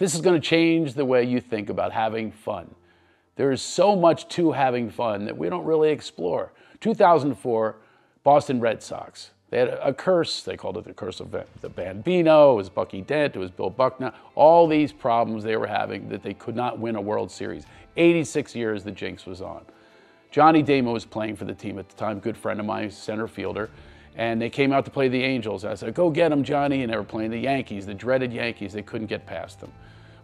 This is going to change the way you think about having fun. There is so much to having fun that we don't really explore. 2004, Boston Red Sox. They had a, curse. They called it the curse of the Bambino. It was Bucky Dent. It was Bill Buckner. All these problems they were having that they could not win a World Series. 86 years the jinx was on. Johnny Damon was playing for the team at the time, good friend of mine, center fielder. And they came out to play the Angels. I said, go get them, Johnny. And they were playing the Yankees, the dreaded Yankees. They couldn't get past them.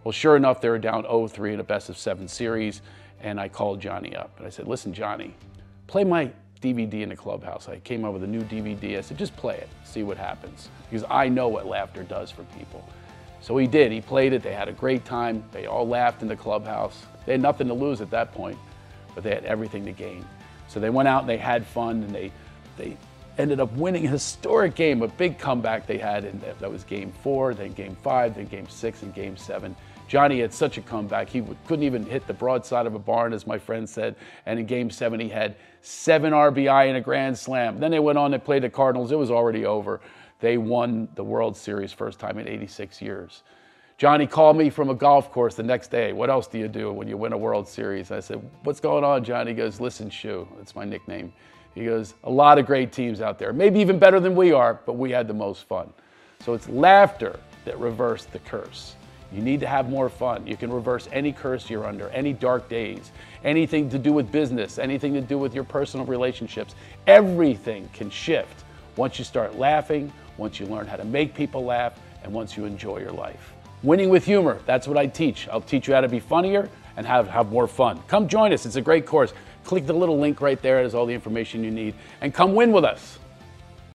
Well, sure enough, they were down 0-3 in a best of seven series. And I called Johnny up and I said, listen, Johnny, play my DVD in the clubhouse. I came up with a new DVD. I said, just play it, see what happens. Because I know what laughter does for people. So he did. He played it. They had a great time. They all laughed in the clubhouse. They had nothing to lose at that point, but they had everything to gain. So they went out and they had fun and they, they ended up winning a historic game, a big comeback they had. And that was game four, then game five, then game six, and game seven. Johnny had such a comeback. He couldn't even hit the broadside of a barn, as my friend said. And in game seven, he had seven RBI and a grand slam. Then they went on to play the Cardinals. It was already over. They won the World Series first time in 86 years. Johnny called me from a golf course the next day. What else do you do when you win a World Series? I said, What's going on, Johnny? He goes, Listen, Shoe. That's my nickname. He goes, A lot of great teams out there, maybe even better than we are, but we had the most fun. So it's laughter that reversed the curse. You need to have more fun. You can reverse any curse you're under, any dark days, anything to do with business, anything to do with your personal relationships. Everything can shift once you start laughing, once you learn how to make people laugh, and once you enjoy your life. Winning with humor, that's what I teach. I'll teach you how to be funnier and have, have more fun. Come join us, it's a great course. Click the little link right there, has all the information you need, and come win with us.